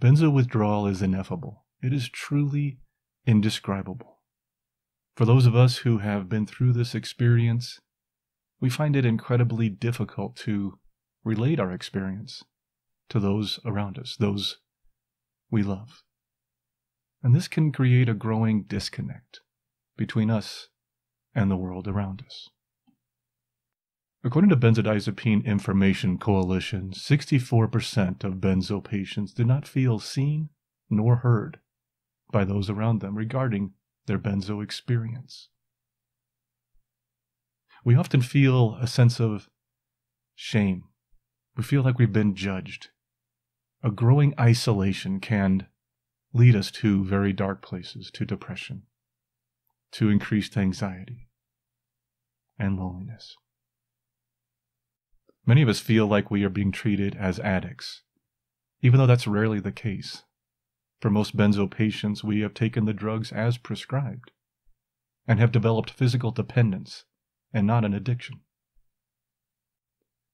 Benzo withdrawal is ineffable. It is truly indescribable. For those of us who have been through this experience, we find it incredibly difficult to relate our experience to those around us, those we love. And this can create a growing disconnect between us and the world around us. According to Benzodiazepine Information Coalition, 64% of benzo patients do not feel seen nor heard by those around them regarding their benzo experience. We often feel a sense of shame. We feel like we've been judged. A growing isolation can lead us to very dark places, to depression, to increased anxiety and loneliness. Many of us feel like we are being treated as addicts, even though that's rarely the case. For most benzo patients, we have taken the drugs as prescribed and have developed physical dependence and not an addiction.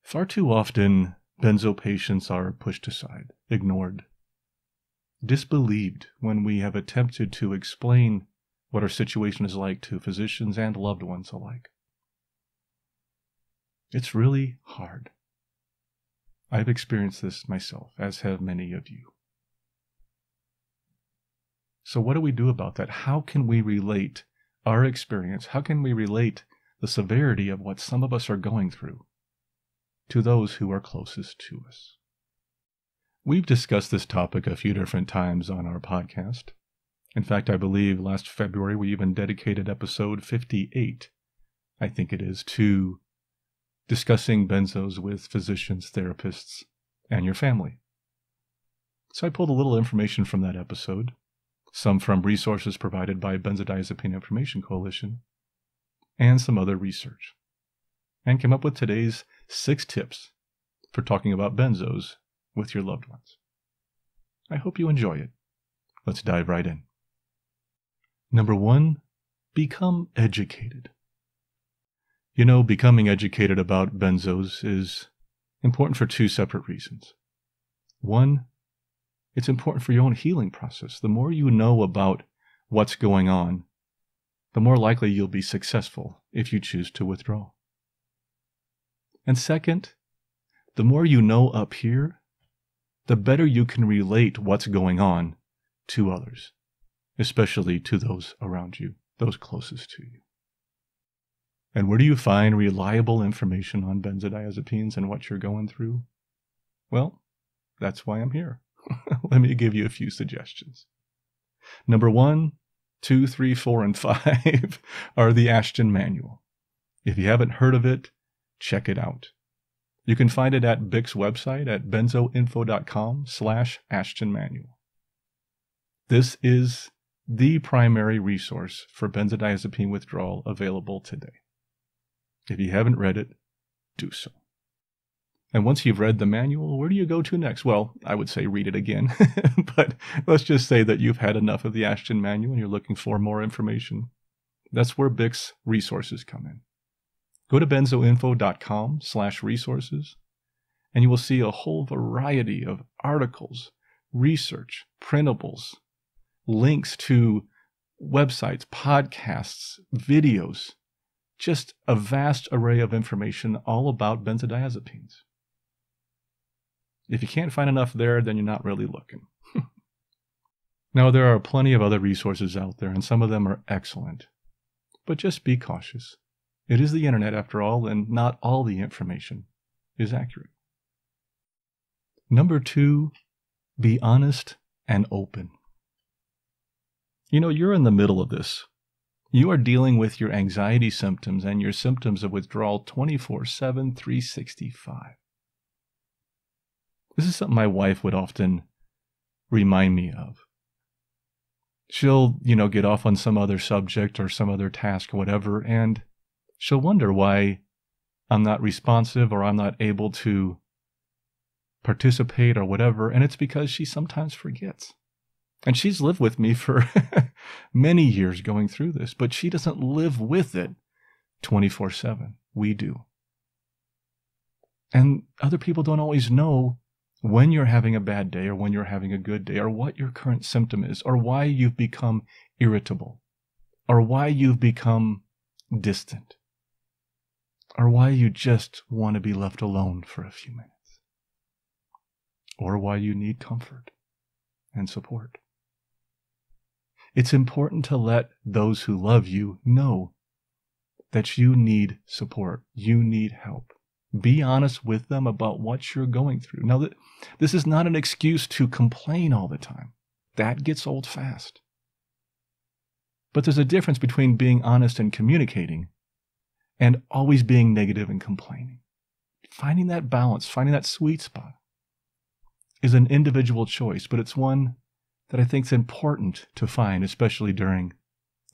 Far too often, benzo patients are pushed aside, ignored, disbelieved when we have attempted to explain what our situation is like to physicians and loved ones alike. It's really hard. I've experienced this myself, as have many of you. So, what do we do about that? How can we relate our experience? How can we relate the severity of what some of us are going through to those who are closest to us? We've discussed this topic a few different times on our podcast. In fact, I believe last February we even dedicated episode 58, I think it is, to discussing benzos with physicians, therapists, and your family. So I pulled a little information from that episode, some from resources provided by Benzodiazepine Information Coalition, and some other research, and came up with today's six tips for talking about benzos with your loved ones. I hope you enjoy it. Let's dive right in. Number one, become educated. You know, becoming educated about benzos is important for two separate reasons. One, it's important for your own healing process. The more you know about what's going on, the more likely you'll be successful if you choose to withdraw. And second, the more you know up here, the better you can relate what's going on to others, especially to those around you, those closest to you. And where do you find reliable information on benzodiazepines and what you're going through? Well, that's why I'm here. Let me give you a few suggestions. Number one, two, three, four, and five are the Ashton Manual. If you haven't heard of it, check it out. You can find it at BIC's website at benzoinfo.com slash Ashton Manual. This is the primary resource for benzodiazepine withdrawal available today. If you haven't read it, do so. And once you've read the manual, where do you go to next? Well, I would say read it again. but let's just say that you've had enough of the Ashton manual and you're looking for more information. That's where BIC's resources come in. Go to benzoinfo.com slash resources, and you will see a whole variety of articles, research, printables, links to websites, podcasts, videos, just a vast array of information all about benzodiazepines. If you can't find enough there, then you're not really looking. now, there are plenty of other resources out there, and some of them are excellent. But just be cautious. It is the internet, after all, and not all the information is accurate. Number two, be honest and open. You know, you're in the middle of this you are dealing with your anxiety symptoms and your symptoms of withdrawal 24 7, 365. This is something my wife would often remind me of. She'll, you know, get off on some other subject or some other task or whatever, and she'll wonder why I'm not responsive or I'm not able to participate or whatever. And it's because she sometimes forgets. And she's lived with me for many years going through this, but she doesn't live with it 24 7. We do. And other people don't always know when you're having a bad day or when you're having a good day, or what your current symptom is, or why you've become irritable, or why you've become distant, or why you just want to be left alone for a few minutes, or why you need comfort and support. It's important to let those who love you know that you need support, you need help. Be honest with them about what you're going through. Now, this is not an excuse to complain all the time. That gets old fast. But there's a difference between being honest and communicating and always being negative and complaining. Finding that balance, finding that sweet spot is an individual choice, but it's one that I think is important to find, especially during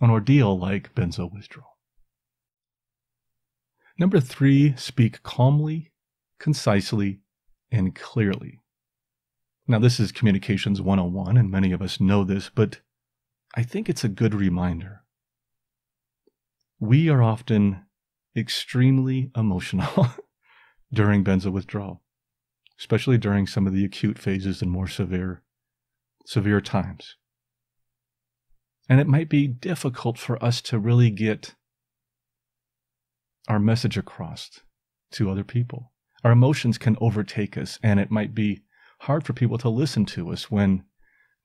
an ordeal like benzo withdrawal. Number three, speak calmly, concisely, and clearly. Now, this is Communications 101, and many of us know this, but I think it's a good reminder. We are often extremely emotional during benzo withdrawal, especially during some of the acute phases and more severe, severe times. And it might be difficult for us to really get our message across to other people. Our emotions can overtake us, and it might be hard for people to listen to us when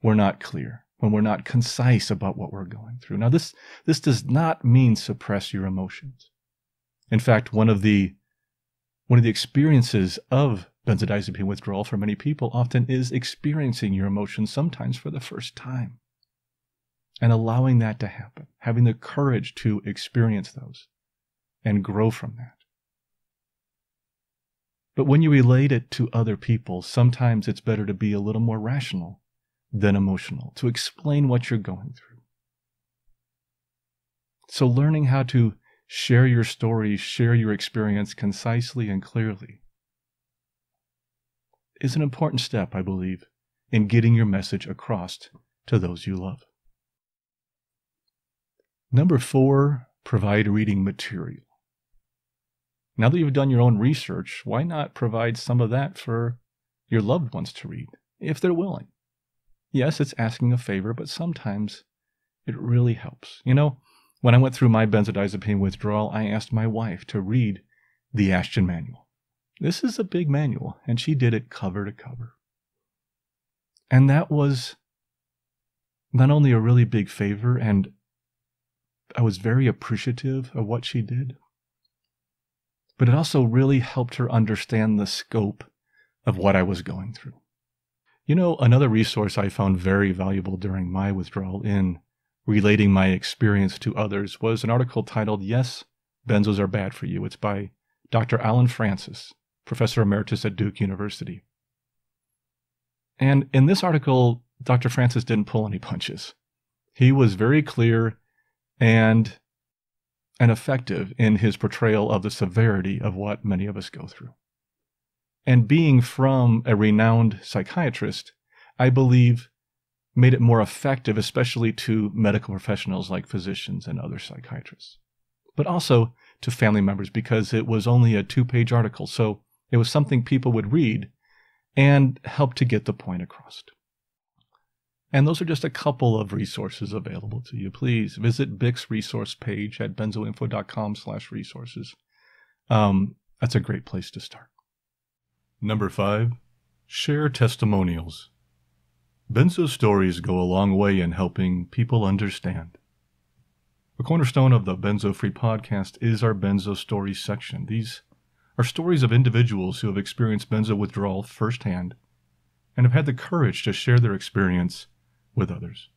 we're not clear, when we're not concise about what we're going through. Now, this, this does not mean suppress your emotions. In fact, one of the one of the experiences of benzodiazepine withdrawal for many people often is experiencing your emotions sometimes for the first time and allowing that to happen, having the courage to experience those and grow from that. But when you relate it to other people, sometimes it's better to be a little more rational than emotional, to explain what you're going through. So, learning how to share your story, share your experience concisely and clearly is an important step, I believe, in getting your message across to those you love. Number four, provide reading material. Now that you've done your own research, why not provide some of that for your loved ones to read, if they're willing? Yes, it's asking a favor, but sometimes it really helps. You know, when I went through my benzodiazepine withdrawal, I asked my wife to read the Ashton Manual. This is a big manual, and she did it cover to cover. And that was not only a really big favor, and I was very appreciative of what she did, but it also really helped her understand the scope of what I was going through. You know, another resource I found very valuable during my withdrawal in relating my experience to others was an article titled Yes, Benzos Are Bad for You. It's by Dr. Allen Frances, professor emeritus at Duke University. And in this article, Dr. Frances didn't pull any punches. He was very clear and and effective in his portrayal of the severity of what many of us go through. And being from a renowned psychiatrist, I believe made it more effective, especially to medical professionals like physicians and other psychiatrists, but also to family members because it was only a two page article. So it was something people would read and help to get the point across. And those are just a couple of resources available to you. Please visit BIC's resource page at benzoinfo.com slash resources. Um, that's a great place to start. Number five, share testimonials. Benzo stories go a long way in helping people understand. A cornerstone of the Benzo Free podcast is our Benzo Stories section. These are stories of individuals who have experienced benzo withdrawal firsthand and have had the courage to share their experience with others.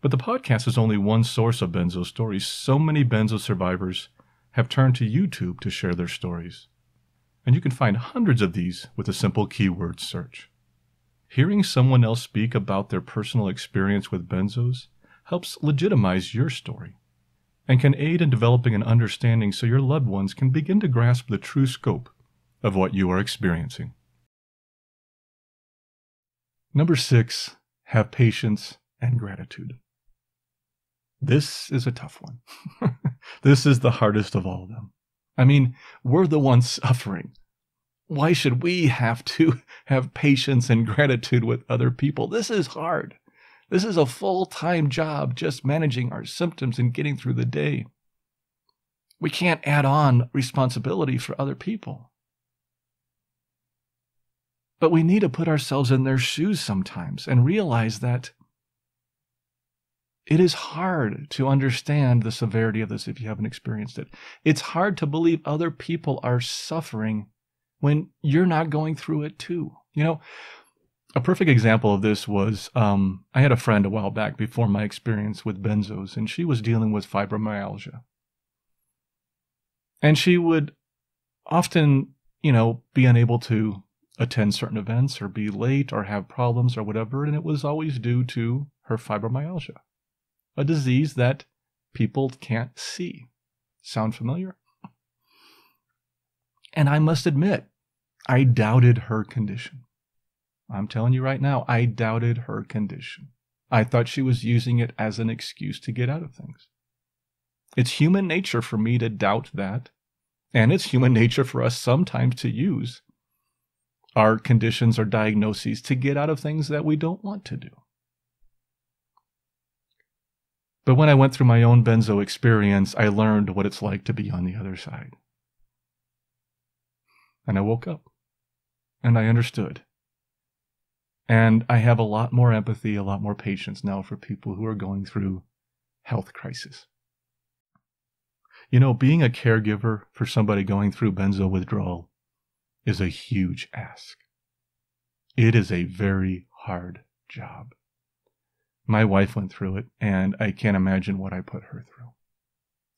But the podcast is only one source of benzo stories. So many benzo survivors have turned to YouTube to share their stories. And you can find hundreds of these with a simple keyword search. Hearing someone else speak about their personal experience with benzos helps legitimize your story and can aid in developing an understanding so your loved ones can begin to grasp the true scope of what you are experiencing. Number six, have patience and gratitude. This is a tough one. this is the hardest of all of them. I mean, we're the ones suffering. Why should we have to have patience and gratitude with other people? This is hard. This is a full time job just managing our symptoms and getting through the day. We can't add on responsibility for other people. But we need to put ourselves in their shoes sometimes and realize that it is hard to understand the severity of this if you haven't experienced it. It's hard to believe other people are suffering when you're not going through it too. You know, a perfect example of this was um, I had a friend a while back before my experience with benzos, and she was dealing with fibromyalgia. And she would often, you know, be unable to attend certain events or be late or have problems or whatever, and it was always due to her fibromyalgia a disease that people can't see. Sound familiar? And I must admit, I doubted her condition. I'm telling you right now, I doubted her condition. I thought she was using it as an excuse to get out of things. It's human nature for me to doubt that. And it's human nature for us sometimes to use our conditions or diagnoses to get out of things that we don't want to do. But when I went through my own benzo experience, I learned what it's like to be on the other side. And I woke up and I understood. And I have a lot more empathy, a lot more patience now for people who are going through health crisis. You know, being a caregiver for somebody going through benzo withdrawal is a huge ask. It is a very hard job. My wife went through it, and I can't imagine what I put her through.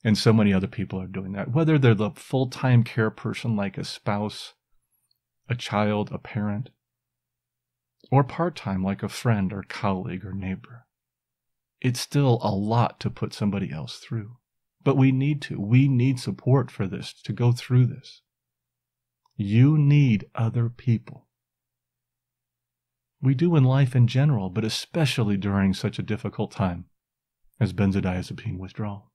And so many other people are doing that, whether they're the full time care person like a spouse, a child, a parent, or part time like a friend or colleague or neighbor. It's still a lot to put somebody else through. But we need to. We need support for this, to go through this. You need other people. We do in life in general, but especially during such a difficult time as benzodiazepine withdrawal.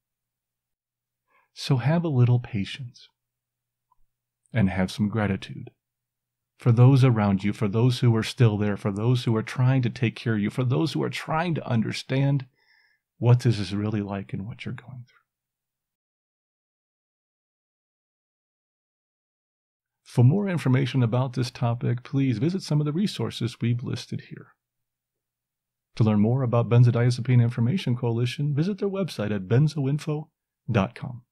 So have a little patience and have some gratitude for those around you, for those who are still there, for those who are trying to take care of you, for those who are trying to understand what this is really like and what you're going through. For more information about this topic, please visit some of the resources we've listed here. To learn more about Benzodiazepine Information Coalition, visit their website at benzoinfo.com.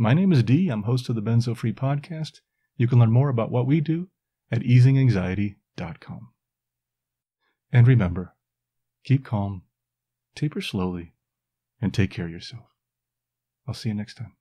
My name is Dee. I'm host of the Benzo Free Podcast. You can learn more about what we do at easinganxiety.com. And remember, keep calm, taper slowly, and take care of yourself. I'll see you next time.